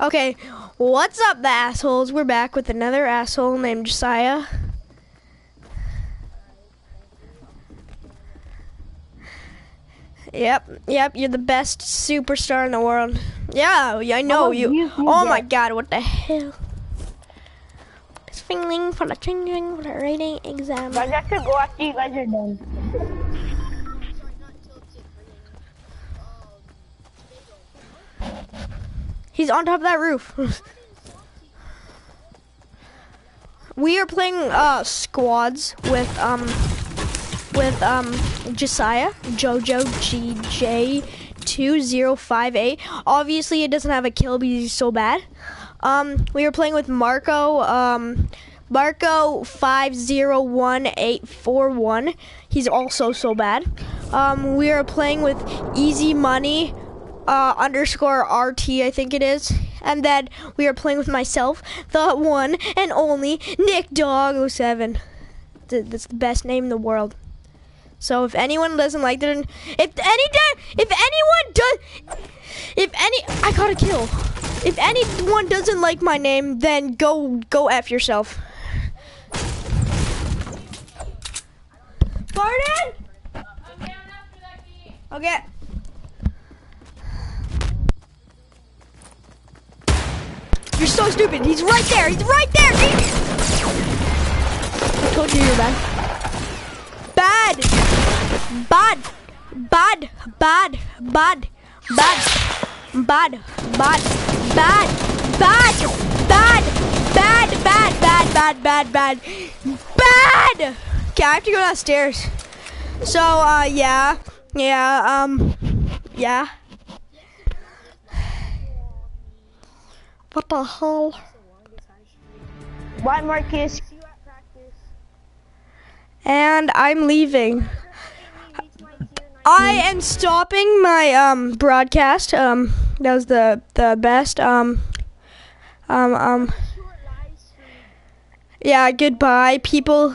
Okay, what's up, the assholes? We're back with another asshole named Josiah. Yep, yep, you're the best superstar in the world. Yeah, I know oh, about you. Oh my god, what the hell? It's fingling for the chinging for the rating exam. Guys, I have to go after you guys are done. He's on top of that roof. we are playing uh squads with um with um Josiah, Jojo GJ 2058. Obviously it doesn't have a kill because he's so bad. Um we are playing with Marco um Marco 501841. He's also so bad. Um we are playing with Easy Money uh, underscore RT, I think it is. And then we are playing with myself, the one and only Nick Dog 07. That's the best name in the world. So if anyone doesn't like that, if any if anyone does, if any, I got a kill. If anyone doesn't like my name, then go go f yourself. Pardon? Okay. You're so stupid. He's right there. He's right there. He- I told you you're bad. Bad. Bad. Bad. Bad. Bad. Bad. Bad. Bad. Bad. Bad. Bad. Bad. Bad. Bad. Bad. Bad. Bad. Bad. Okay, I have to go downstairs. So, uh, yeah. Yeah, um, yeah. What the hell? Why, Marcus? And I'm leaving. I am stopping my um broadcast. Um that was the the best. Um um um Yeah, goodbye people.